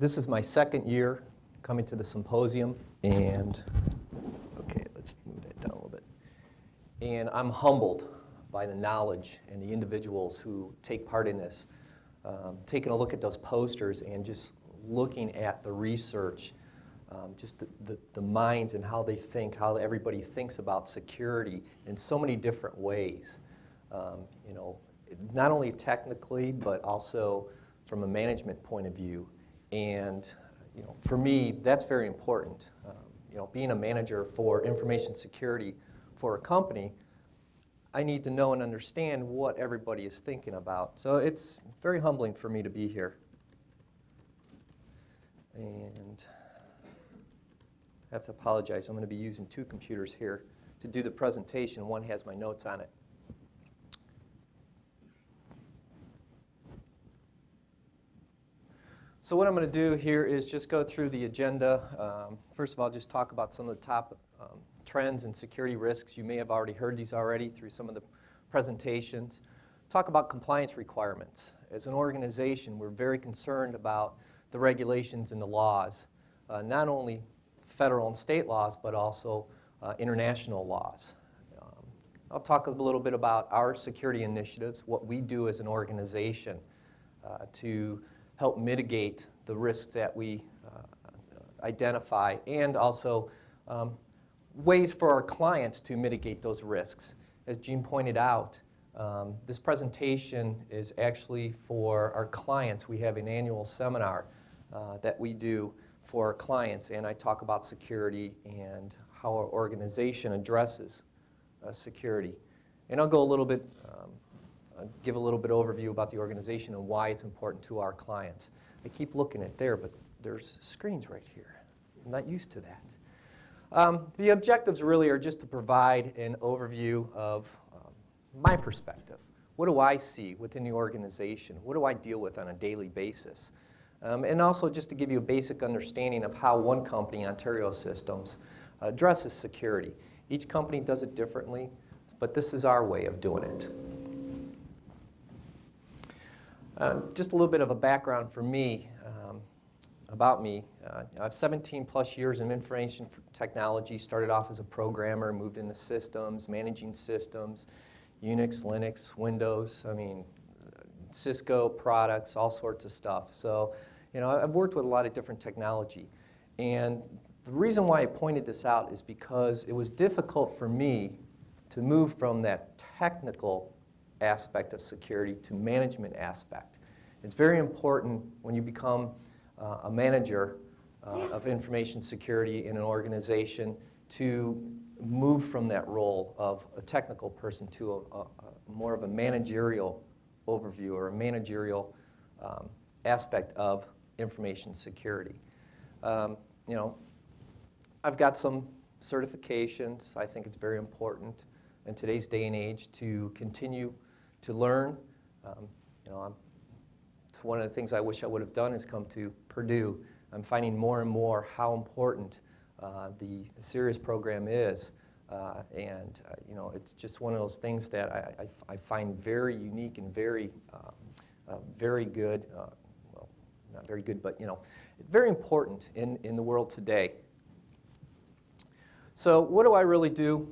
this is my second year coming to the symposium, and okay, let's move that down a little bit. And I'm humbled by the knowledge and the individuals who take part in this. Um, taking a look at those posters and just looking at the research, um, just the, the, the, minds and how they think, how everybody thinks about security in so many different ways. Um, you know, not only technically, but also from a management point of view. And you know, for me, that's very important. Um, you know, being a manager for information security for a company, I need to know and understand what everybody is thinking about. So it's very humbling for me to be here. And I have to apologize. I'm going to be using two computers here to do the presentation. One has my notes on it. So what I'm going to do here is just go through the agenda. Um, first of all, just talk about some of the top um, trends and security risks. You may have already heard these already through some of the presentations. Talk about compliance requirements. As an organization, we're very concerned about the regulations and the laws, uh, not only federal and state laws, but also uh, international laws. Um, I'll talk a little bit about our security initiatives, what we do as an organization uh, to help mitigate the risks that we uh, identify and also um, ways for our clients to mitigate those risks. As Gene pointed out, um, this presentation is actually for our clients. We have an annual seminar uh, that we do for our clients, and I talk about security and how our organization addresses uh, security. And I'll go a little bit um, give a little bit overview about the organization and why it's important to our clients. I keep looking at there, but there's screens right here. I'm not used to that. Um, the objectives really are just to provide an overview of um, my perspective. What do I see within the organization? What do I deal with on a daily basis? Um, and also just to give you a basic understanding of how one company, Ontario Systems, addresses security. Each company does it differently, but this is our way of doing it. Uh, just a little bit of a background for me, um, about me. Uh, I have 17 plus years in information technology, started off as a programmer, moved into systems, managing systems, Unix, Linux, Windows, I mean, Cisco products, all sorts of stuff. So, you know, I've worked with a lot of different technology. And the reason why I pointed this out is because it was difficult for me to move from that technical aspect of security to management aspect. It's very important when you become uh, a manager uh, of information security in an organization to move from that role of a technical person to a, a, a more of a managerial overview or a managerial um, aspect of information security. Um, you know, I've got some certifications. I think it's very important in today's day and age to continue to learn. Um, you know, I'm, it's one of the things I wish I would have done is come to Purdue. I'm finding more and more how important uh, the CERIAS program is. Uh, and, uh, you know, it's just one of those things that I, I, I find very unique and very, um, uh, very good. Uh, well, not very good, but, you know, very important in, in the world today. So what do I really do?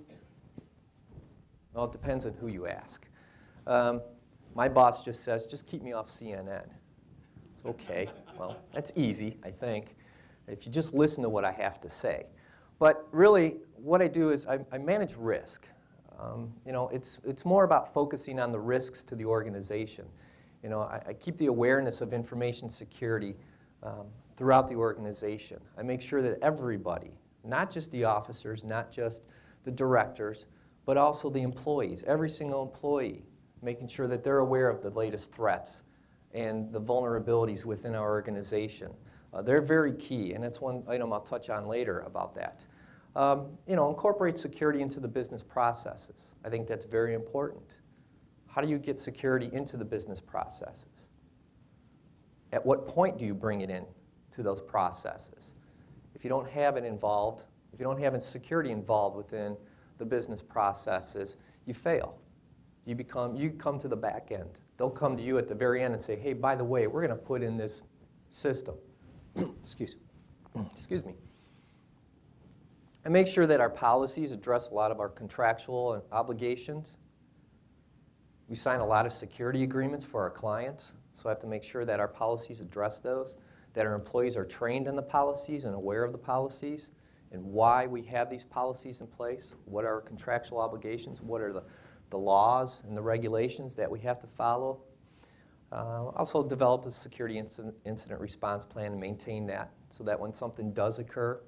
Well, it depends on who you ask. Um, my boss just says, just keep me off CNN. Okay. Well, that's easy, I think, if you just listen to what I have to say. But really, what I do is I, I manage risk. Um, you know, it's, it's more about focusing on the risks to the organization. You know, I, I keep the awareness of information security um, throughout the organization. I make sure that everybody, not just the officers, not just the directors, but also the employees, every single employee making sure that they're aware of the latest threats and the vulnerabilities within our organization. Uh, they're very key, and that's one item I'll touch on later about that. Um, you know, incorporate security into the business processes. I think that's very important. How do you get security into the business processes? At what point do you bring it in to those processes? If you don't have it involved, if you don't have security involved within the business processes, you fail you become you come to the back end. They'll come to you at the very end and say, "Hey, by the way, we're going to put in this system." excuse, me. excuse me. And make sure that our policies address a lot of our contractual obligations. We sign a lot of security agreements for our clients, so I have to make sure that our policies address those, that our employees are trained in the policies and aware of the policies, and why we have these policies in place, what are our contractual obligations, what are the, the laws and the regulations that we have to follow. Uh, also develop a security incident, incident response plan and maintain that so that when something does occur,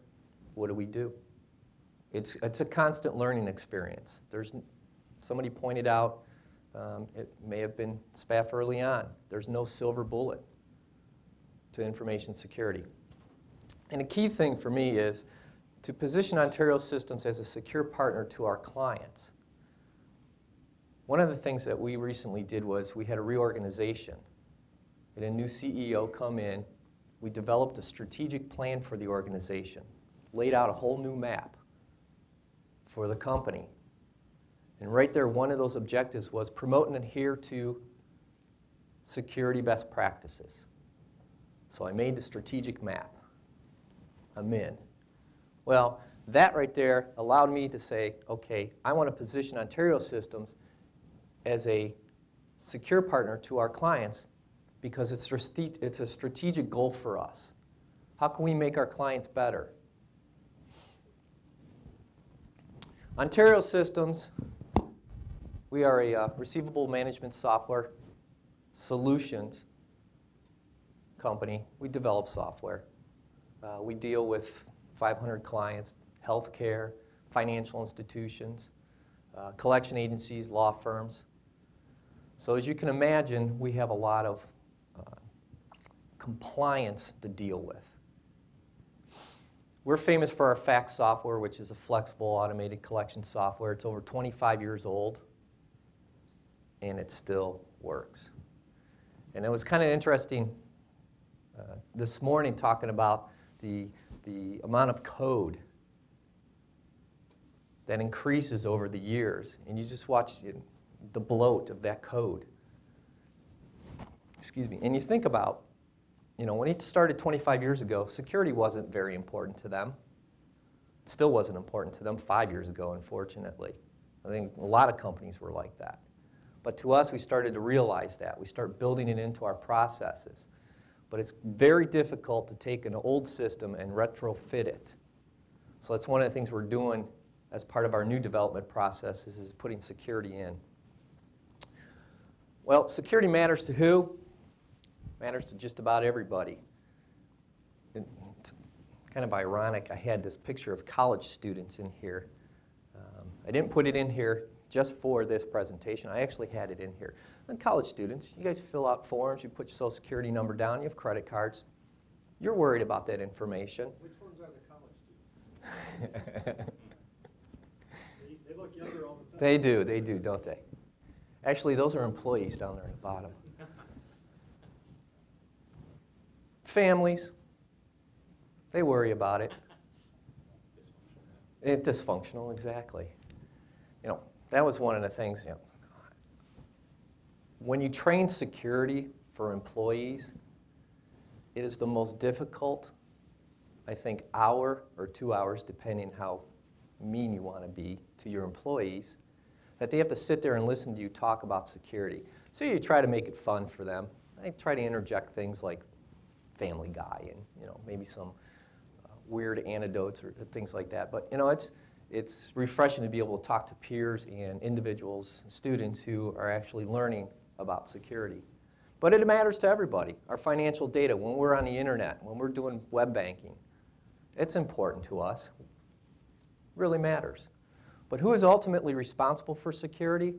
what do we do? It's, it's a constant learning experience. There's, somebody pointed out, um, it may have been SPAF early on, there's no silver bullet to information security. And a key thing for me is to position Ontario Systems as a secure partner to our clients. One of the things that we recently did was we had a reorganization. We had a new CEO come in. We developed a strategic plan for the organization, laid out a whole new map for the company. And right there, one of those objectives was promote and adhere to security best practices. So I made the strategic map. I'm in. Well, that right there allowed me to say, okay, I want to position Ontario Systems as a secure partner to our clients because it's, it's a strategic goal for us. How can we make our clients better? Ontario Systems, we are a uh, receivable management software solutions company. We develop software. Uh, we deal with 500 clients, healthcare, financial institutions, uh, collection agencies, law firms. So as you can imagine, we have a lot of uh, compliance to deal with. We're famous for our FACS software, which is a flexible automated collection software. It's over 25 years old, and it still works. And it was kind of interesting uh, this morning talking about the the amount of code that increases over the years, and you just watch the bloat of that code. Excuse me. And you think about, you know, when it started 25 years ago, security wasn't very important to them. It still wasn't important to them five years ago, unfortunately. I think a lot of companies were like that. But to us, we started to realize that. We start building it into our processes but it's very difficult to take an old system and retrofit it. So that's one of the things we're doing as part of our new development process is, is putting security in. Well, security matters to who? Matters to just about everybody. It's kind of ironic. I had this picture of college students in here. Um, I didn't put it in here just for this presentation. I actually had it in here. And college students, you guys fill out forms, you put your social security number down, you have credit cards. You're worried about that information. Which ones are the college students? they, they look younger all the time. They do, they do, don't they? Actually, those are employees down there at the bottom. Families, they worry about it. It's dysfunctional, exactly. You know, that was one of the things, you know, when you train security for employees, it is the most difficult, I think, hour or two hours, depending how mean you want to be to your employees, that they have to sit there and listen to you talk about security. So you try to make it fun for them. I try to interject things like Family Guy and you know maybe some uh, weird anecdotes or things like that. But you know it's it's refreshing to be able to talk to peers and individuals, students who are actually learning about security. But it matters to everybody. Our financial data, when we're on the internet, when we're doing web banking, it's important to us. It really matters. But who is ultimately responsible for security?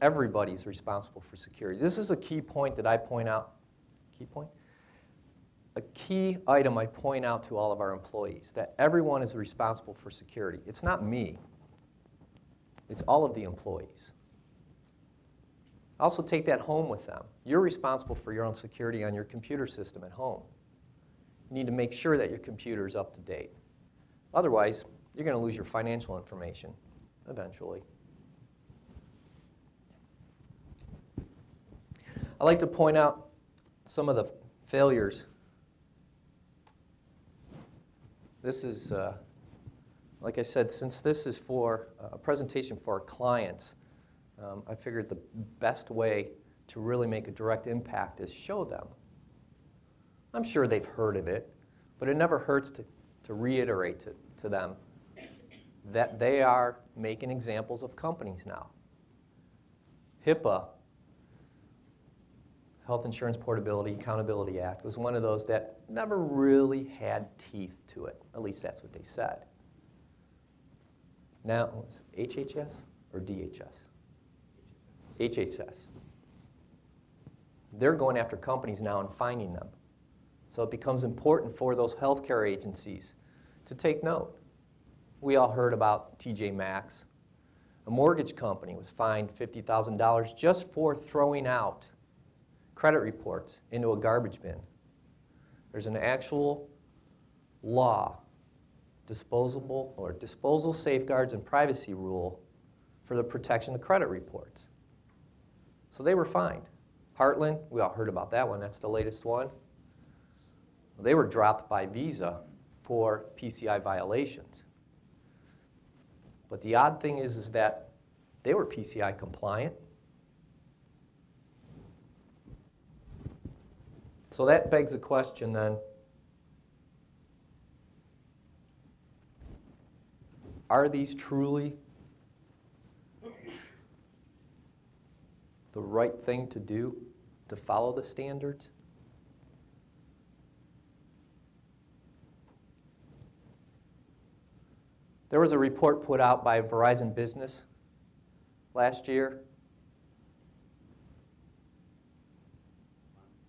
Everybody is responsible for security. This is a key point that I point out. Key point? A key item I point out to all of our employees that everyone is responsible for security. It's not me, it's all of the employees. Also take that home with them. You're responsible for your own security on your computer system at home. You need to make sure that your computer is up to date. Otherwise, you're going to lose your financial information eventually. I like to point out some of the failures This is, uh, like I said, since this is for uh, a presentation for our clients, um, I figured the best way to really make a direct impact is show them. I'm sure they've heard of it, but it never hurts to, to reiterate to, to them that they are making examples of companies now. HIPAA, Health Insurance Portability Accountability Act, was one of those that never really had teeth to it. At least that's what they said. Now, HHS or DHS? HHS. They're going after companies now and finding them. So it becomes important for those healthcare agencies to take note. We all heard about TJ Maxx. A mortgage company was fined $50,000 just for throwing out credit reports into a garbage bin. There's an actual law, disposable or disposal safeguards and privacy rule for the protection of credit reports. So they were fined. Heartland, we all heard about that one. That's the latest one. They were dropped by Visa for PCI violations. But the odd thing is, is that they were PCI compliant. So that begs the question then, are these truly the right thing to do to follow the standards? There was a report put out by Verizon Business last year.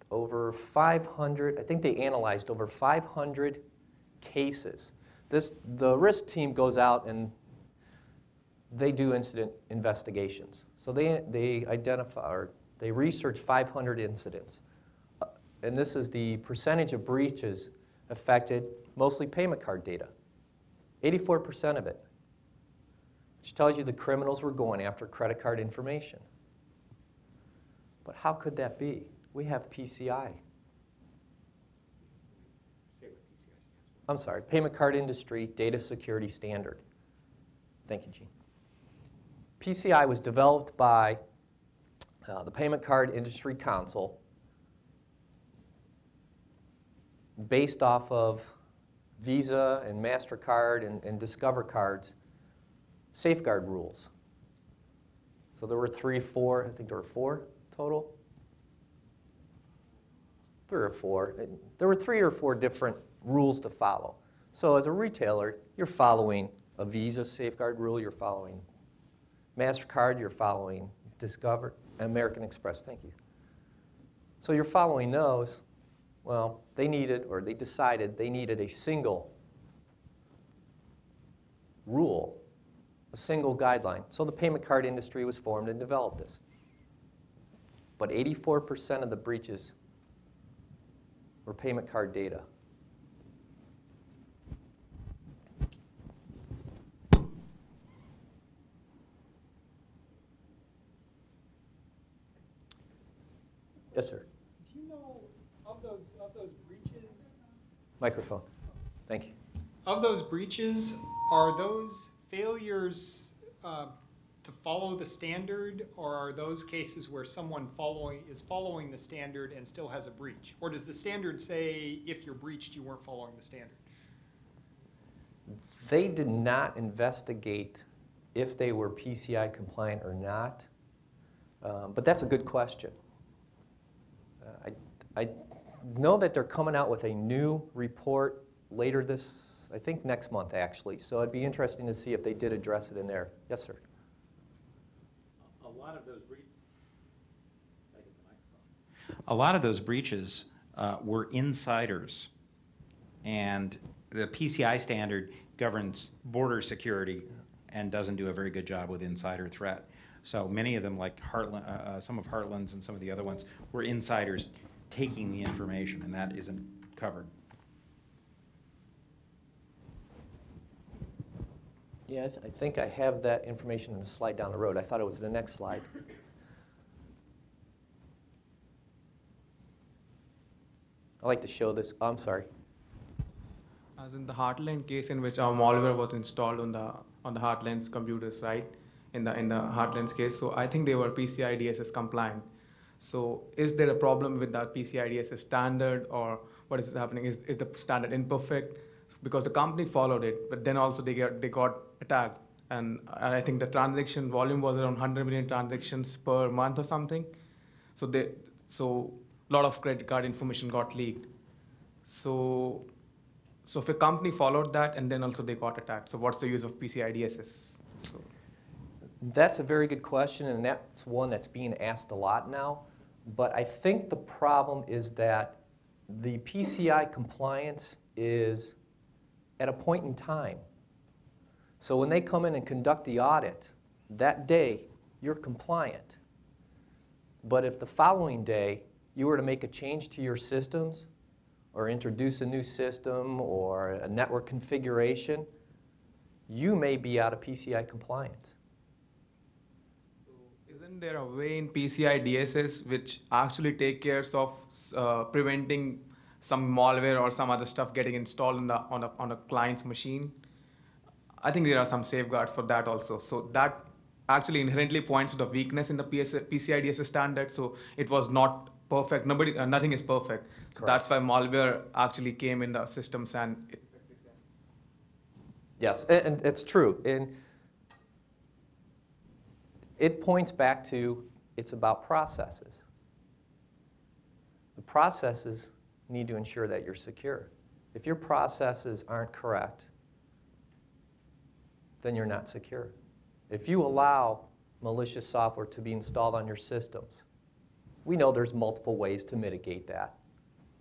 Over 500, I think they analyzed over 500 cases. This, the risk team goes out and they do incident investigations. So they, they identify or they research 500 incidents. Uh, and this is the percentage of breaches affected mostly payment card data. 84% of it, which tells you the criminals were going after credit card information. But how could that be? We have PCI. I'm sorry, Payment Card Industry Data Security Standard. Thank you, Gene. PCI was developed by uh, the Payment Card Industry Council based off of Visa and MasterCard and, and Discover cards safeguard rules. So there were three, four, I think there were four total. Three or four. There were three or four different rules to follow. So as a retailer, you're following a Visa safeguard rule, you're following MasterCard, you're following Discover, American Express, thank you. So you're following those, well, they needed, or they decided they needed a single rule, a single guideline. So the payment card industry was formed and developed this. But 84% of the breaches were payment card data. Yes, sir. Do you know of those, of those breaches, Microphone. Thank you. of those breaches, are those failures uh, to follow the standard? Or are those cases where someone following, is following the standard and still has a breach? Or does the standard say if you're breached, you weren't following the standard? They did not investigate if they were PCI compliant or not, um, but that's a good question. Uh, I, I know that they're coming out with a new report later this, I think next month actually, so it'd be interesting to see if they did address it in there. Yes, sir. A lot of those bre- Gotta get the microphone. A lot of those breaches uh, were insiders. And the PCI standard governs border security and doesn't do a very good job with insider threat. So many of them, like Heartland, uh, uh, some of Heartland's and some of the other ones, were insiders taking the information, and that isn't covered. Yes, I, think I have that information in the slide down the road. I thought it was in the next slide. I like to show this. Oh, I'm sorry. As in the Heartland case in which our malware was installed on the on the Heartland's computers, right? In the in the Heartland's case, so I think they were PCI DSS compliant. So is there a problem with that PCI DSS standard, or what is happening? Is is the standard imperfect? Because the company followed it, but then also they got they got attacked, and I think the transaction volume was around 100 million transactions per month or something. So they so a lot of credit card information got leaked. So so if a company followed that and then also they got attacked, so what's the use of PCI DSS? So, That's a very good question, and that's one that's being asked a lot now. But I think the problem is that the PCI compliance is at a point in time. So when they come in and conduct the audit, that day, you're compliant. But if the following day you were to make a change to your systems, or introduce a new system, or a network configuration, you may be out of PCI compliance. Isn't there a way in PCI DSS which actually take care of uh, preventing some malware or some other stuff getting installed in the, on, a, on a client's machine? I think there are some safeguards for that also. So that actually inherently points to the weakness in the PS, PCI DSS standard. So it was not perfect. Nobody, uh, nothing is perfect. So that's why malware actually came in the systems and it, Yes, and, and it's true. And it points back to it's about processes. The processes need to ensure that you're secure. If your processes aren't correct, then you're not secure. If you allow malicious software to be installed on your systems, we know there's multiple ways to mitigate that.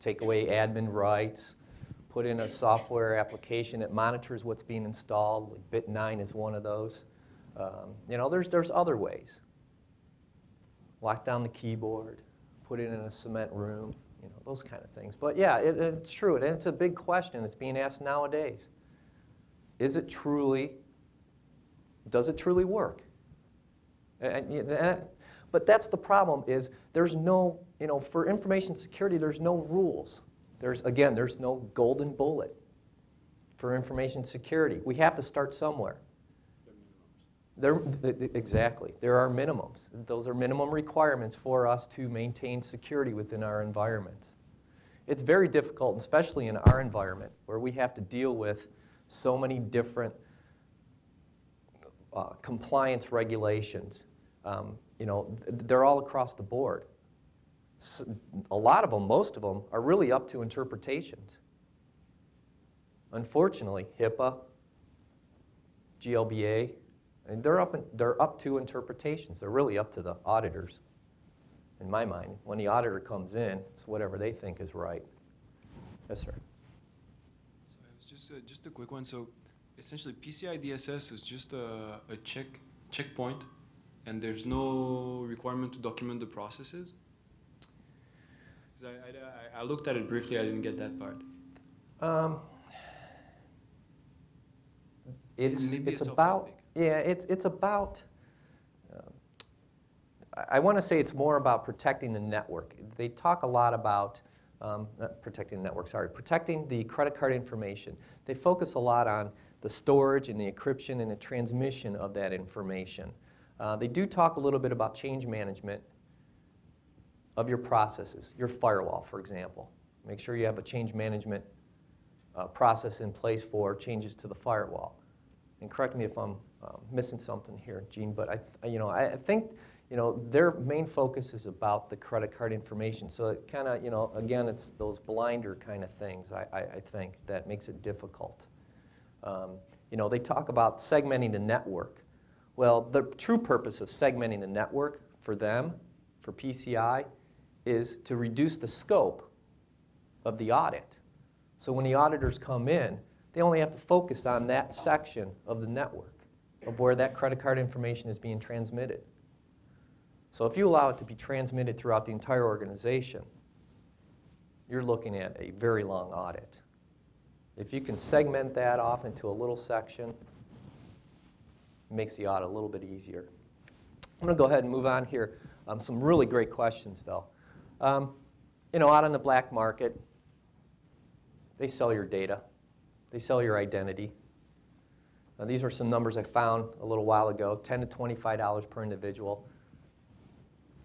Take away admin rights, put in a software application that monitors what's being installed. Like Bit9 is one of those. Um, you know, there's, there's other ways. Lock down the keyboard, put it in a cement room, you know, those kind of things. But yeah, it, it's true, and it's a big question that's being asked nowadays. Is it truly, does it truly work? And, and- but that's the problem is there's no, you know, for information security, there's no rules. There's, again, there's no golden bullet for information security. We have to start somewhere. There, th- th- exactly. There are minimums. Those are minimum requirements for us to maintain security within our environments. It's very difficult, especially in our environment, where we have to deal with so many different uh, compliance regulations. Um, you know, th- they're all across the board. A lot of them, most of them, are really up to interpretations. Unfortunately, HIPAA, GLBA, and they're up, in- they're up to interpretations. They're really up to the auditors, in my mind. When the auditor comes in, it's whatever they think is right. Yes, sir. So it was just a, just a quick one. So essentially, PCI DSS is just a, a check checkpoint, and there's no requirement to document the processes. I, I, I looked at it briefly. I didn't get that part. Um, it's it's it's about. Yeah it's it's about. I, I want to say it's more about protecting the network. They talk a lot about um, protecting the network. Sorry, protecting the credit card information. They focus a lot on the storage and the encryption and the transmission of that information. Uh, they do talk a little bit about change management of your processes, your firewall, for example. Make sure you have a change management uh, process in place for changes to the firewall. And correct me if I'm um, missing something here, Gene, but I, you know, I I think, you know, their main focus is about the credit card information. So it kind of, you know, again, it's those blinder kind of things, I, I, I think, that makes it difficult. Um, you know, they talk about segmenting the network. Well, the true purpose of segmenting the network for them, for PCI, is to reduce the scope of the audit. So when the auditors come in, they only have to focus on that section of the network of where that credit card information is being transmitted. So if you allow it to be transmitted throughout the entire organization, you're looking at a very long audit. If you can segment that off into a little section, it makes the audit a little bit easier. I'm going to go ahead and move on here. Um, some really great questions, though. Um, you know, out on the black market, they sell your data. They sell your identity. Now, these are some numbers I found a little while ago, 10 to $25 per individual.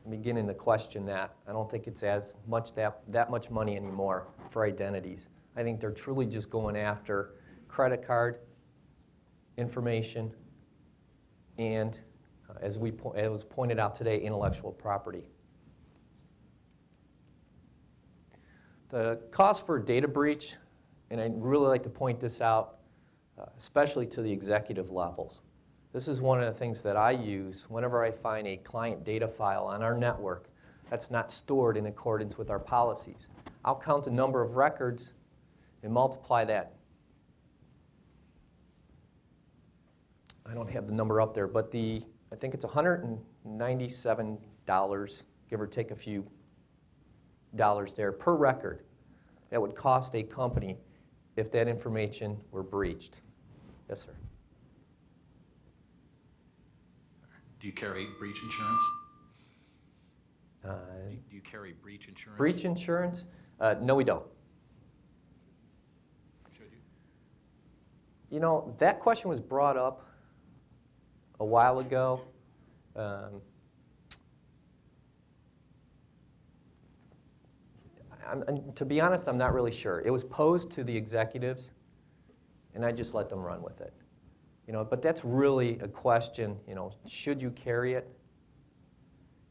I'm beginning to question that. I don't think it's as much that, that much money anymore for identities. I think they're truly just going after credit card information and, uh, as, we, po- as was pointed out today, intellectual property. The cost for data breach, and I'd really like to point this out, uh, especially to the executive levels. This is one of the things that I use whenever I find a client data file on our network that's not stored in accordance with our policies. I'll count the number of records and multiply that. I don't have the number up there, but the, I think it's $197, give or take a few dollars there per record that would cost a company if that information were breached. Yes, sir. Do you carry breach insurance? Uh, Do you- do you carry breach insurance? breach insurance? Uh, no, we don't. Should you? You know, that question was brought up a while ago. Um, I'm, and to be honest, I'm not really sure. It was posed to the executives, and I just let them run with it. You know, but that's really a question. You know, should you carry it?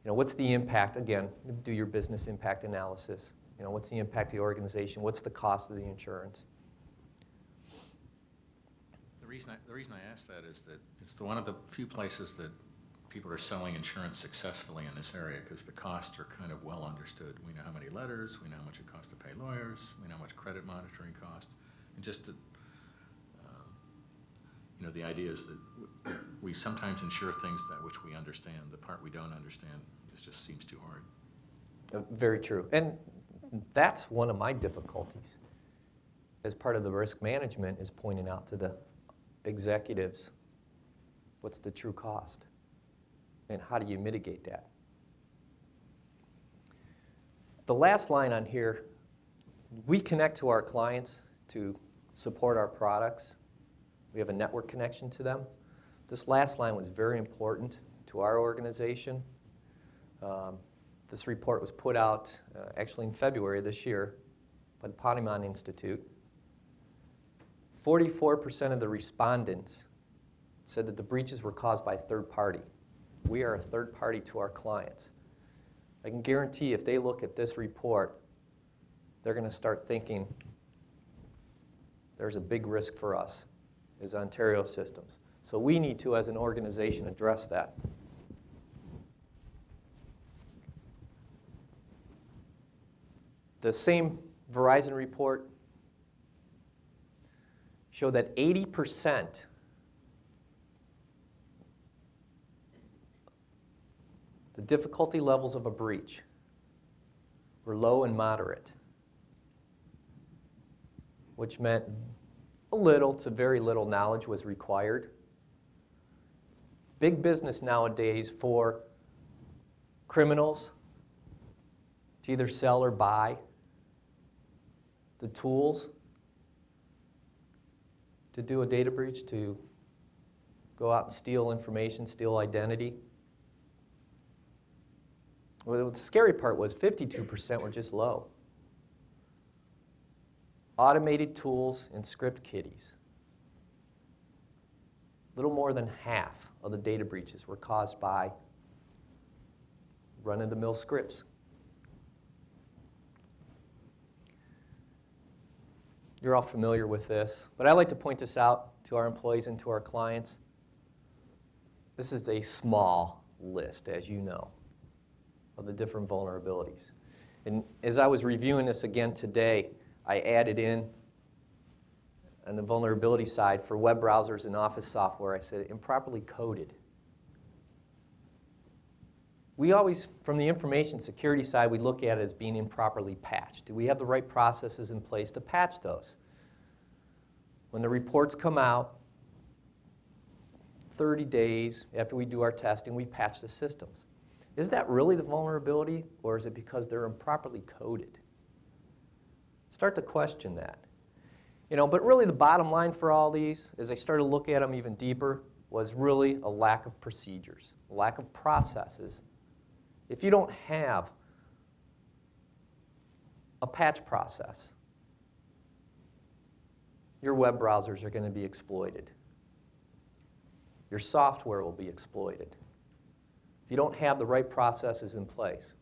You know, what's the impact? Again, do your business impact analysis. You know, what's the impact of the organization? What's the cost of the insurance? The reason I, the reason I ask that is that it's the one of the few places that people are selling insurance successfully in this area because the costs are kind of well understood. We know how many letters, we know how much it costs to pay lawyers, we know how much credit monitoring costs. And just to, you know, the idea is that we sometimes insure things that which we understand. The part we don't understand just seems too hard. Uh, Very true. And that's one of my difficulties as part of the risk management is pointing out to the executives what's the true cost and how do you mitigate that. The last line on here, we connect to our clients to support our products. We have a network connection to them. This last line was very important to our organization. Um, this report was put out uh, actually in February this year by the Ponemon Institute. 44% of the respondents said that the breaches were caused by a third party. We are a third party to our clients. I can guarantee if they look at this report, they're going to start thinking there's a big risk for us as Ontario systems. So we need to, as an organization, address that. The same Verizon report showed that 80% the difficulty levels of a breach were low and moderate, which meant little to very little knowledge was required. Big business nowadays for criminals to either sell or buy the tools to do a data breach, to go out and steal information, steal identity. Well, the scary part was 52% were just low. Automated tools and script kiddies. Little more than half of the data breaches were caused by run of the mill scripts. You're all familiar with this, but I like to point this out to our employees and to our clients. This is a small list, as you know, of the different vulnerabilities. And as I was reviewing this again today, I added in on the vulnerability side for web browsers and office software, I said improperly coded. We always, from the information security side, we look at it as being improperly patched. Do we have the right processes in place to patch those? When the reports come out, 30 days after we do our testing, we patch the systems. Is that really the vulnerability, or is it because they're improperly coded? Start to question that. You know, but really the bottom line for all these, as I started to look at them even deeper, was really a lack of procedures, lack of processes. If you don't have a patch process, your web browsers are going to be exploited. Your software will be exploited. If you don't have the right processes in place.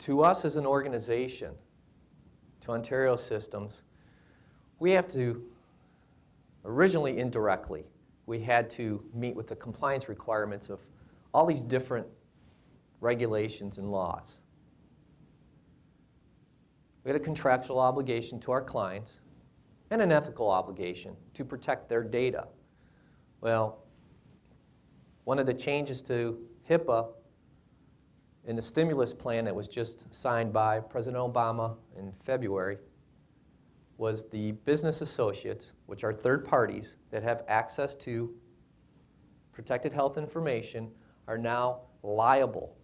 To us as an organization, to Ontario Systems, we have to, originally indirectly, we had to meet with the compliance requirements of all these different regulations and laws. We had a contractual obligation to our clients and an ethical obligation to protect their data. Well, one of the changes to HIPAA in the stimulus plan that was just signed by President Obama in February was the business associates, which are third parties that have access to protected health information, are now liable.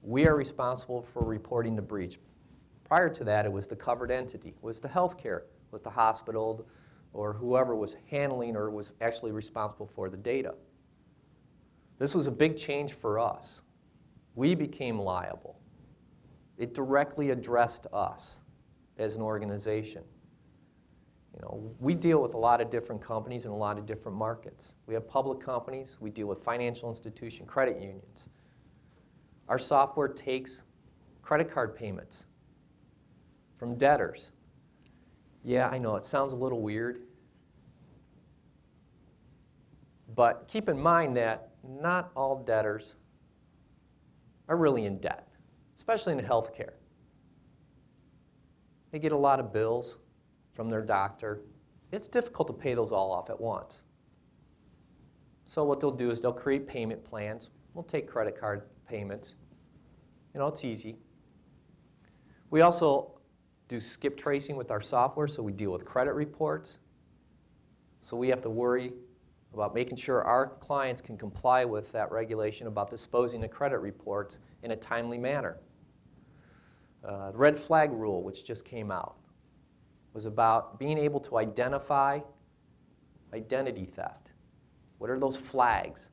We are responsible for reporting the breach. Prior to that, it was the covered entity, was the healthcare, was the hospital, or whoever was handling or was actually responsible for the data. This was a big change for us. We became liable. It directly addressed us as an organization. You know, we deal with a lot of different companies in a lot of different markets. We have public companies, we deal with financial institutions, credit unions. Our software takes credit card payments from debtors. Yeah, I know, it sounds a little weird. But keep in mind that not all debtors are really in debt, especially in healthcare. They get a lot of bills from their doctor. It's difficult to pay those all off at once. So what they'll do is they'll create payment plans. We'll take credit card payments. You know, it's easy. We also do skip tracing with our software, so we deal with credit reports. So we have to worry about making sure our clients can comply with that regulation about disposing of credit reports in a timely manner. Uh, the red flag rule, which just came out, was about being able to identify identity theft. What are those flags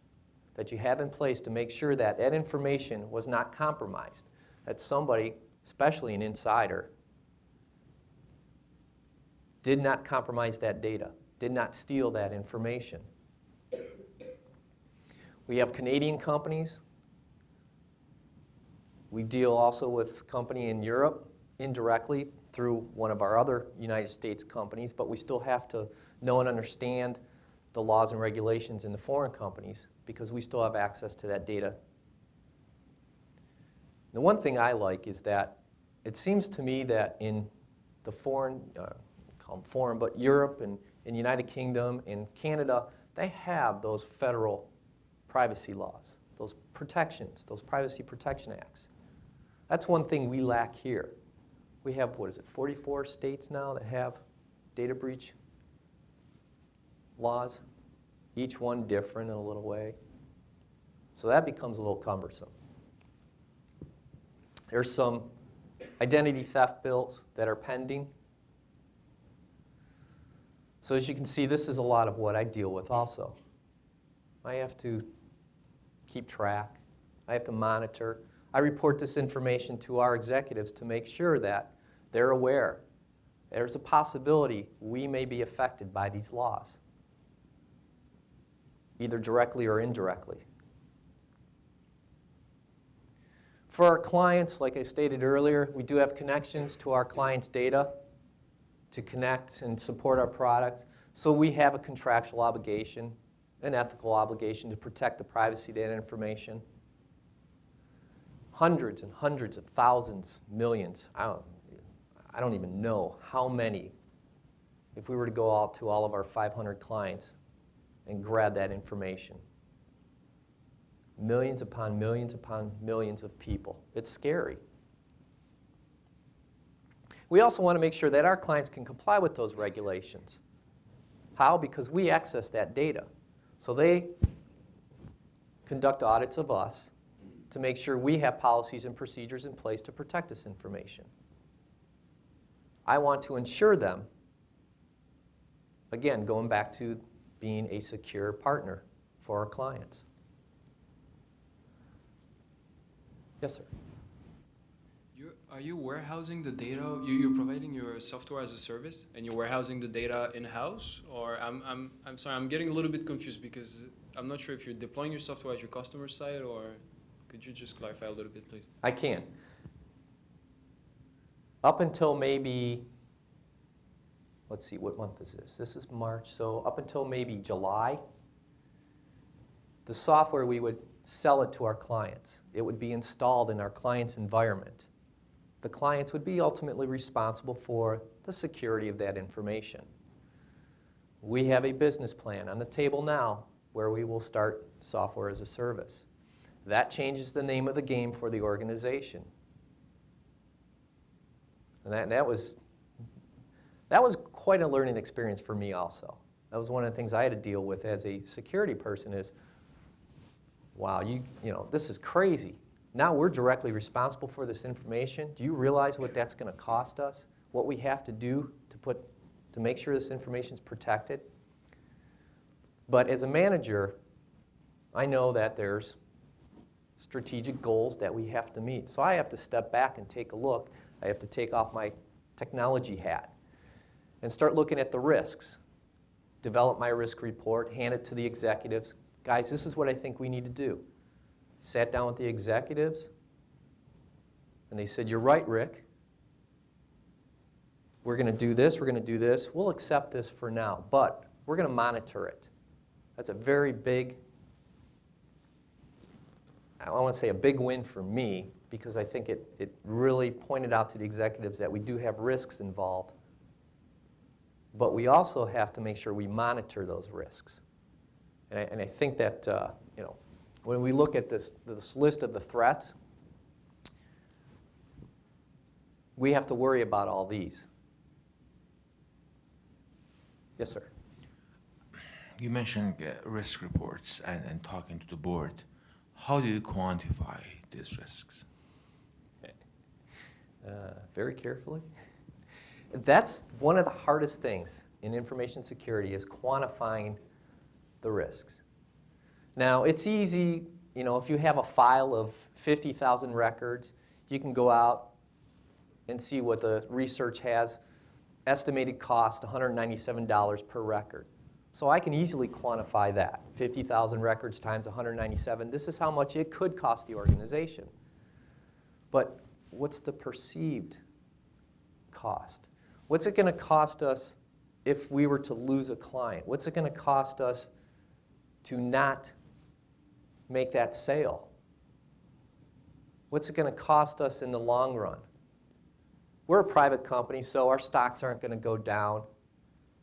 that you have in place to make sure that that information was not compromised? That somebody, especially an insider, did not compromise that data, did not steal that information. We have Canadian companies. We deal also with company in Europe indirectly through one of our other United States companies, but we still have to know and understand the laws and regulations in the foreign companies because we still have access to that data. The one thing I like is that it seems to me that in the foreign, uh, call them foreign, but Europe and in United Kingdom and Canada, they have those federal privacy laws, those protections, those privacy protection acts. That's one thing we lack here. We have, what is it, 44 states now that have data breach laws, each one different in a little way. So that becomes a little cumbersome. There's some identity theft bills that are pending. So as you can see, this is a lot of what I deal with also. I have to keep track. I have to monitor. I report this information to our executives to make sure that they're aware. There's a possibility we may be affected by these laws, either directly or indirectly. For our clients, like I stated earlier, we do have connections to our clients' data to connect and support our product. So we have a contractual obligation an ethical obligation to protect the privacy of that information. Hundreds and hundreds of thousands, millions, I don't, I don't even know how many, if we were to go out to all of our 500 clients and grab that information. Millions upon millions upon millions of people. It's scary. We also want to make sure that our clients can comply with those regulations. How? Because we access that data. So they conduct audits of us to make sure we have policies and procedures in place to protect this information. I want to ensure them, again, going back to being a secure partner for our clients. Yes, sir. Are you warehousing the data? You, you're providing your software as a service, and you're warehousing the data in house, or I'm, I'm, I'm sorry, I'm getting a little bit confused because I'm not sure if you're deploying your software at your customer site, or could you just clarify a little bit, please? I can. Up until maybe, let's see, what month is this? This is March, so up until maybe July, the software, we would sell it to our clients. It would be installed in our client's environment. The clients would be ultimately responsible for the security of that information. We have a business plan on the table now where we will start software as a service. That changes the name of the game for the organization. And that, that, was, that was quite a learning experience for me also. That was one of the things I had to deal with as a security person is, wow, you, you know, this is crazy. Now we're directly responsible for this information. Do you realize what that's going to cost us? What we have to do to, put, to make sure this information is protected? But as a manager, I know that there's strategic goals that we have to meet. So I have to step back and take a look. I have to take off my technology hat and start looking at the risks. Develop my risk report, hand it to the executives. Guys, this is what I think we need to do. Sat down with the executives, and they said, You're right, Rick. We're going to do this, we're going to do this. We'll accept this for now, but we're going to monitor it. That's a very big I want to say a big win for me because I think it, it really pointed out to the executives that we do have risks involved. But we also have to make sure we monitor those risks. And I, and I think that, uh, you know, when we look at this, this list of the threats, we have to worry about all these. Yes, sir. You mentioned uh, risk reports and, and talking to the board. How do you quantify these risks? Uh, very carefully. That's one of the hardest things in information security is quantifying the risks. Now, it's easy, you know, if you have a file of 50,000 records, you can go out and see what the research has. Estimated cost $197 per record. So I can easily quantify that. 50,000 records times 197, this is how much it could cost the organization. But what's the perceived cost? What's it going to cost us if we were to lose a client? What's it going to cost us to not make that sale? What's it going to cost us in the long run? We're a private company, so our stocks aren't going to go down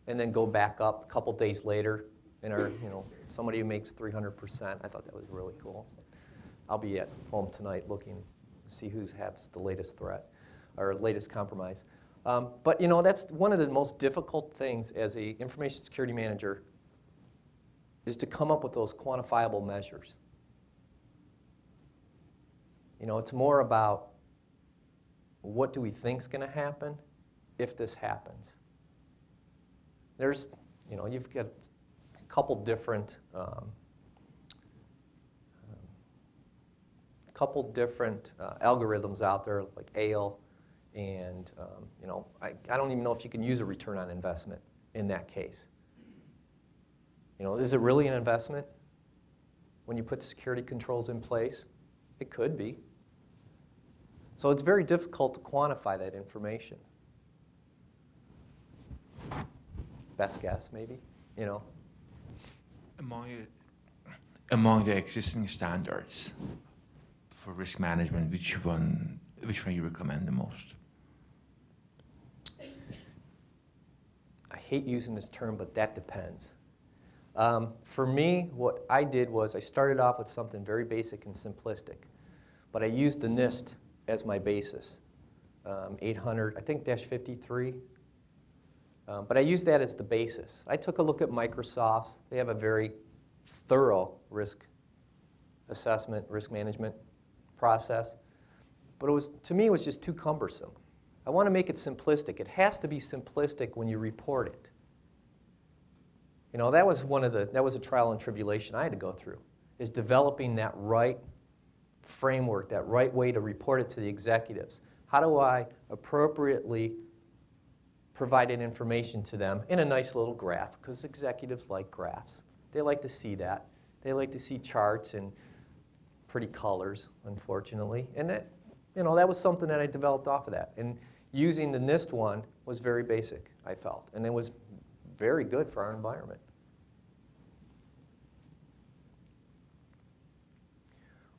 and then go back up a couple days later and our, you know, somebody who makes 300%. I thought that was really cool. I'll be at home tonight looking to see who has the latest threat or latest compromise. Um, but you know, that's one of the most difficult things as a information security manager is to come up with those quantifiable measures. You know, it's more about what do we think is going to happen if this happens. There's, you know, you've got a couple different, um, a couple different uh, algorithms out there like ALE, and um, you know, I, I don't even know if you can use a return on investment in that case. You know, is it really an investment when you put security controls in place? It could be. So it's very difficult to quantify that information. best guess, maybe, you know. Among, among the existing standards for risk management, which one, which one you recommend the most? I hate using this term, but that depends. Um, for me, what I did was I started off with something very basic and simplistic, but I used the NIST as my basis. Um, 800, I think dash 53 um, but I use that as the basis. I took a look at Microsoft's. They have a very thorough risk assessment, risk management process. But it was, to me, it was just too cumbersome. I want to make it simplistic. It has to be simplistic when you report it. You know, that was one of the, that was a trial and tribulation I had to go through, is developing that right framework, that right way to report it to the executives. How do I appropriately provide that information to them in a nice little graph? Because executives like graphs. They like to see that. They like to see charts and pretty colors, unfortunately. And that, you know, that was something that I developed off of that. And using the NIST one was very basic, I felt. And it was very good for our environment.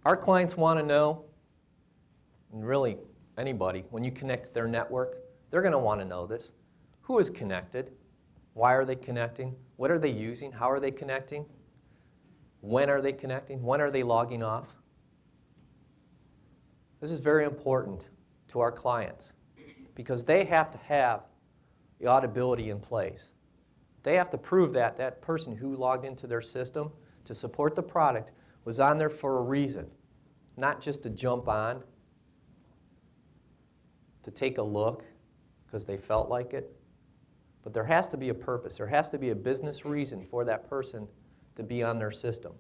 Our clients want to know, and really anybody, when you connect their network, they're going to want to know this. Who is connected? Why are they connecting? What are they using? How are they connecting? When are they connecting? When are they logging off? This is very important to our clients because they have to have the audibility in place. They have to prove that that person who logged into their system to support the product was on there for a reason, not just to jump on, to take a look because they felt like it. But there has to be a purpose. There has to be a business reason for that person to be on their system.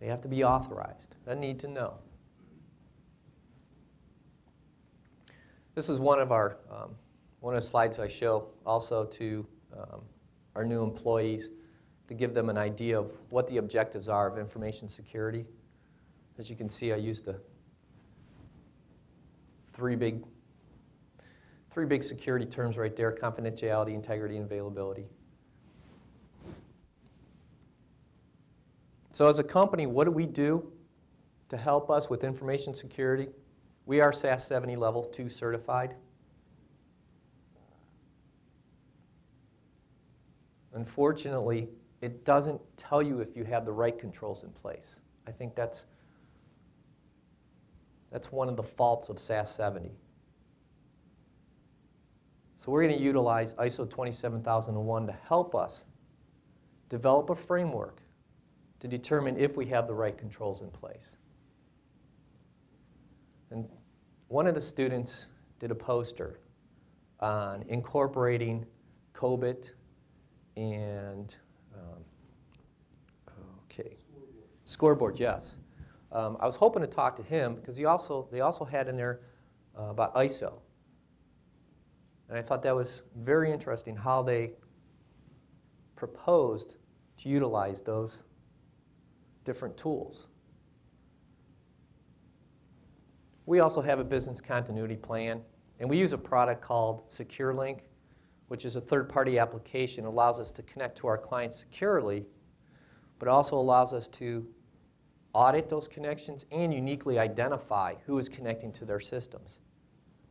They have to be authorized. They need to know. This is one of our um, one of the slides I show also to um, our new employees to give them an idea of what the objectives are of information security. As you can see, I used the three big, three big security terms right there, confidentiality, integrity, and availability. So as a company, what do we do to help us with information security? We are SAS 70 Level 2 certified. Unfortunately, it doesn't tell you if you have the right controls in place. I think that's, that's one of the faults of SAS 70. So we're going to utilize ISO 27001 to help us develop a framework to determine if we have the right controls in place. And one of the students did a poster on incorporating COBIT and, um, okay, scoreboard, yes. Um, I was hoping to talk to him because he also, they also had in there uh, about ISO. And I thought that was very interesting how they proposed to utilize those different tools. We also have a business continuity plan, and we use a product called SecureLink which is a third-party application, that allows us to connect to our clients securely, but also allows us to audit those connections and uniquely identify who is connecting to their systems.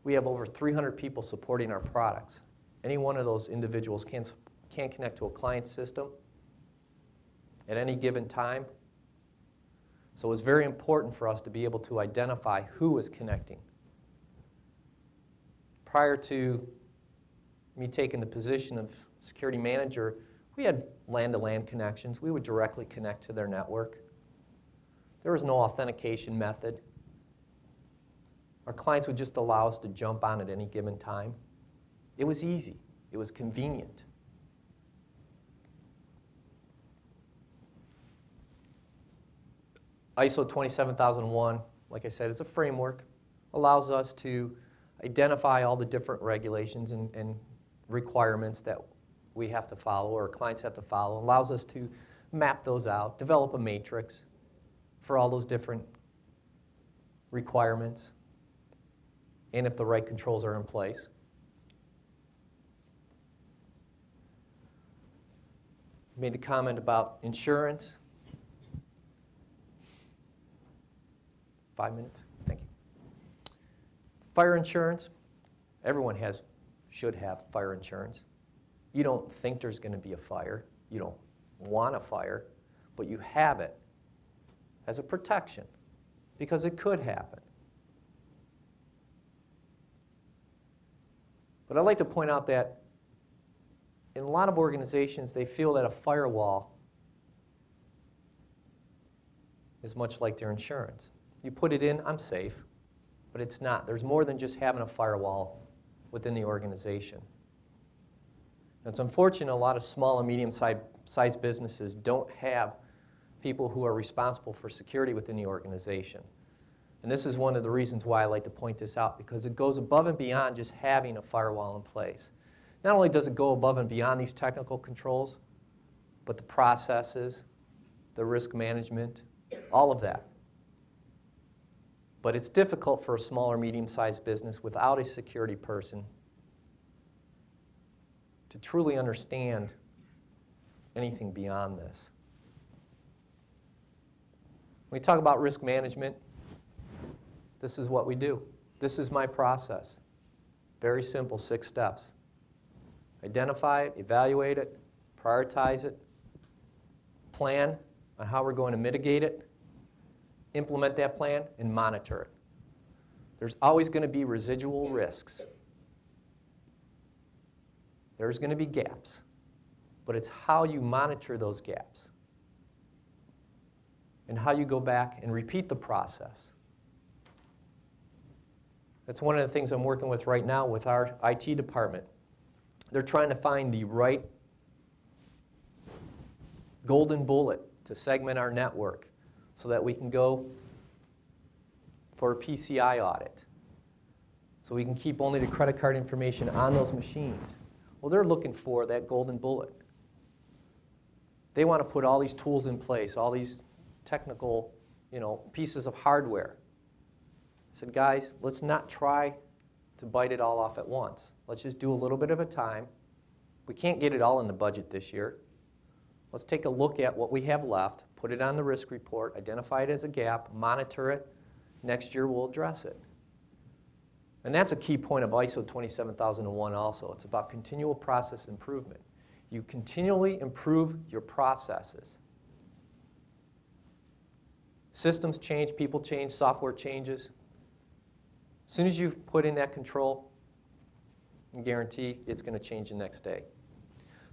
We have over 300 people supporting our products. Any one of those individuals can, can connect to a client system at any given time. So it's very important for us to be able to identify who is connecting. Prior to me taking the position of security manager, we had LAN to LAN connections. We would directly connect to their network. There was no authentication method. Our clients would just allow us to jump on at any given time. It was easy. It was convenient. ISO 27001, like I said, is a framework, allows us to identify all the different regulations and, and requirements that we have to follow or clients have to follow, allows us to map those out, develop a matrix for all those different requirements, and if the right controls are in place. Made a comment about insurance. Five minutes, thank you. Fire insurance, everyone has should have fire insurance. You don't think there's going to be a fire. You don't want a fire, but you have it as a protection because it could happen. But I'd like to point out that in a lot of organizations, they feel that a firewall is much like their insurance. You put it in, I'm safe, but it's not. There's more than just having a firewall within the organization. And it's unfortunate a lot of small and medium-sized sized businesses don't have people who are responsible for security within the organization. And this is one of the reasons why I like to point this out, because it goes above and beyond just having a firewall in place. Not only does it go above and beyond these technical controls, but the processes, the risk management, all of that. But it's difficult for a small or medium-sized business without a security person to truly understand anything beyond this. When we talk about risk management, this is what we do. This is my process. Very simple, six steps. Identify it, evaluate it, prioritize it, plan on how we're going to mitigate it, implement that plan, and monitor it. There's always going to be residual risks. There's going to be gaps, but it's how you monitor those gaps and how you go back and repeat the process. That's one of the things I'm working with right now with our IT department. They're trying to find the right golden bullet to segment our network so that we can go for a PCI audit. So we can keep only the credit card information on those machines. Well, they're looking for that golden bullet. They want to put all these tools in place, all these technical you know, pieces of hardware. I said, guys, let's not try to bite it all off at once. Let's just do a little bit of a time. We can't get it all in the budget this year. Let's take a look at what we have left, put it on the risk report, identify it as a gap, monitor it. Next year we'll address it. And that's a key point of ISO 27001 also. It's about continual process improvement. You continually improve your processes. Systems change, people change, software changes. As soon as you put in that control, I guarantee it's going to change the next day.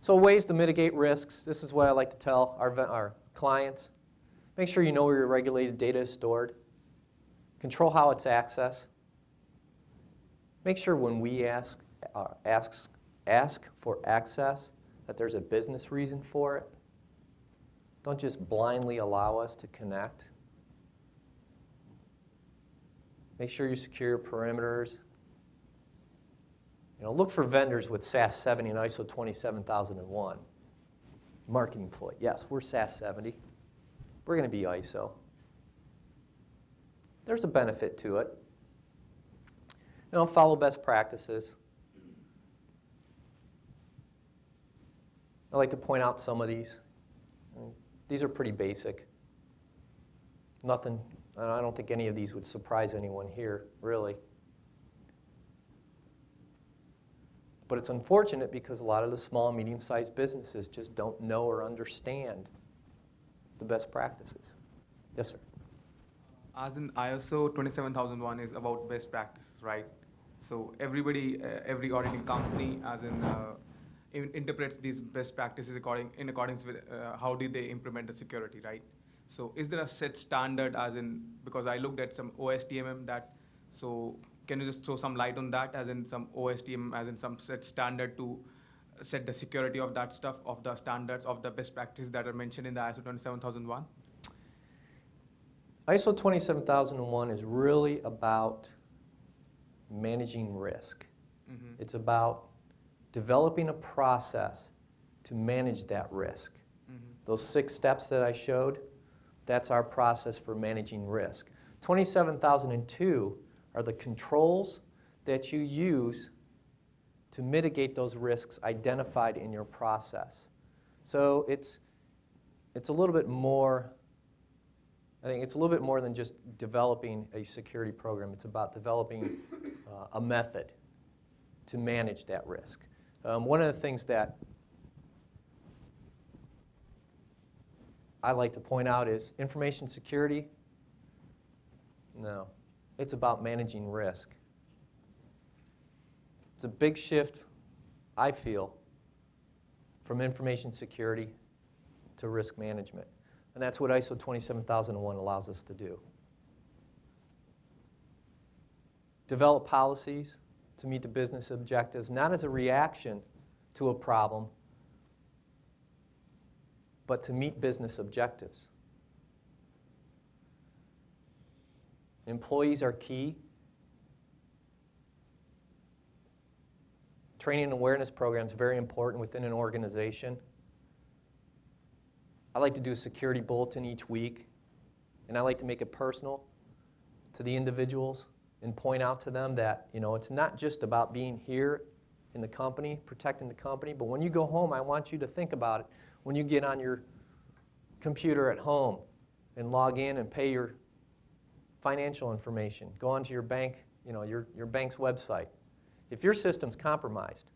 So ways to mitigate risks. This is what I like to tell our, our clients. Make sure you know where your regulated data is stored. Control how it's accessed. Make sure when we ask, uh, ask, ask for access that there's a business reason for it. Don't just blindly allow us to connect. Make sure you secure your perimeters. You know, look for vendors with SAS 70 and ISO 27001. Marketing employee, yes, we're SAS 70. We're going to be ISO. There's a benefit to it. You know, follow best practices. I like to point out some of these. These are pretty basic. Nothing and I don't think any of these would surprise anyone here, really. But it's unfortunate because a lot of the small, and medium-sized businesses just don't know or understand the best practices. Yes, sir. As in ISO 27001 is about best practices, right? So everybody, uh, every auditing company, as in, uh, in interprets these best practices according in accordance with uh, how do they implement the security, right? So is there a set standard as in, because I looked at some OSTMM that, so can you just throw some light on that as in some OSTM, as in some set standard to set the security of that stuff, of the standards, of the best practices that are mentioned in the ISO 27001? ISO 27001 is really about managing risk. Mm -hmm. It's about developing a process to manage that risk. Mm -hmm. Those six steps that I showed, that's our process for managing risk. 27002 are the controls that you use to mitigate those risks identified in your process. So it's, it's a little bit more, I think it's a little bit more than just developing a security program. It's about developing uh, a method to manage that risk. Um, one of the things that I like to point out is information security, no. It's about managing risk. It's a big shift, I feel, from information security to risk management. And that's what ISO 27001 allows us to do. Develop policies to meet the business objectives, not as a reaction to a problem, but to meet business objectives. Employees are key. Training and awareness programs very important within an organization. I like to do a security bulletin each week, and I like to make it personal to the individuals and point out to them that, you know, it's not just about being here in the company, protecting the company, but when you go home, I want you to think about it. When you get on your computer at home and log in and pay your financial information, go onto your bank, you know, your, your bank's website. If your system's compromised,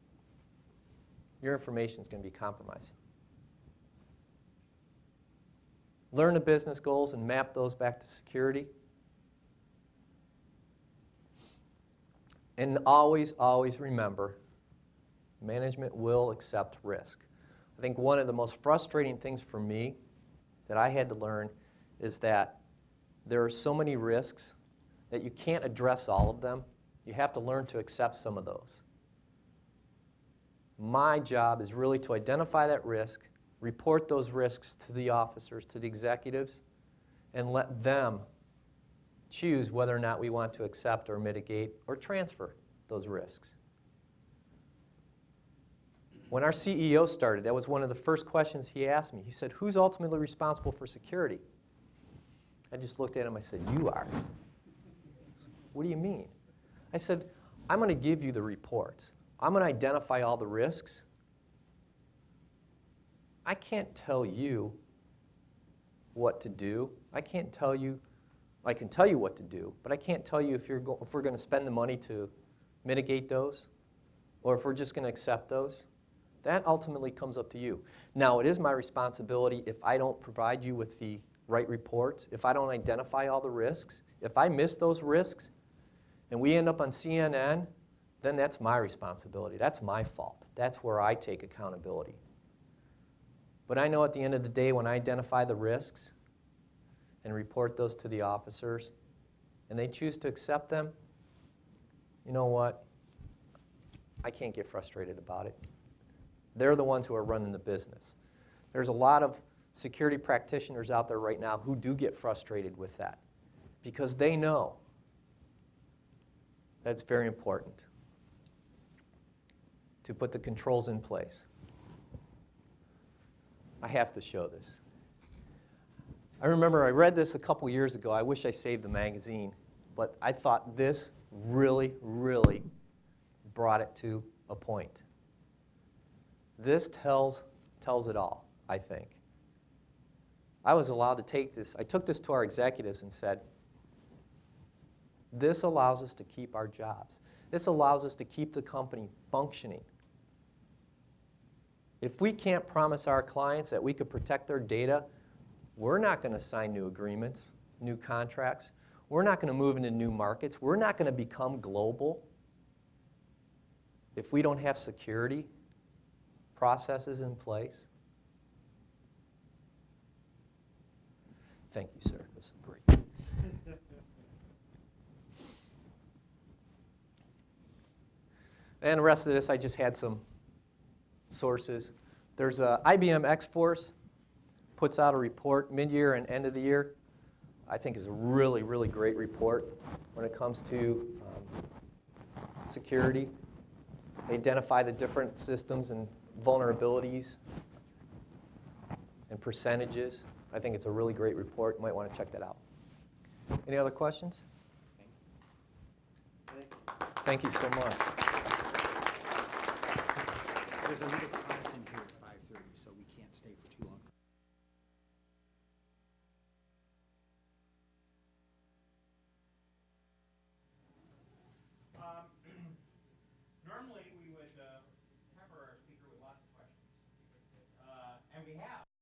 your information is going to be compromised. Learn the business goals and map those back to security. And always, always remember management will accept risk. I think one of the most frustrating things for me that I had to learn is that there are so many risks that you can't address all of them. You have to learn to accept some of those. My job is really to identify that risk, report those risks to the officers, to the executives, and let them choose whether or not we want to accept or mitigate or transfer those risks. When our CEO started, that was one of the first questions he asked me. He said, Who's ultimately responsible for security? I just looked at him, I said, You are. What do you mean? I said, I'm going to give you the reports. I'm going to identify all the risks. I can't tell you what to do. I can't tell you, I can tell you what to do, but I can't tell you if, you're if we're going to spend the money to mitigate those or if we're just going to accept those. That ultimately comes up to you. Now, it is my responsibility if I don't provide you with the right reports, if I don't identify all the risks, if I miss those risks and we end up on CNN, then that's my responsibility. That's my fault. That's where I take accountability. But I know at the end of the day, when I identify the risks and report those to the officers, and they choose to accept them, you know what? I can't get frustrated about it. They're the ones who are running the business. There's a lot of security practitioners out there right now who do get frustrated with that because they know that's very important to put the controls in place. I have to show this. I remember I read this a couple years ago. I wish I saved the magazine, but I thought this really, really brought it to a point. This tells, tells it all, I think. I was allowed to take this, I took this to our executives and said, this allows us to keep our jobs. This allows us to keep the company functioning. If we can't promise our clients that we could protect their data, we're not going to sign new agreements, new contracts. We're not going to move into new markets. We're not going to become global if we don't have security processes in place. Thank you, sir. This is great. and the rest of this, I just had some sources. There's a IBM X-Force puts out a report mid-year and end of the year. I think is a really, really great report when it comes to um, security. They identify the different systems and vulnerabilities and percentages. I think it's a really great report. You might want to check that out. Any other questions? Thank you so much.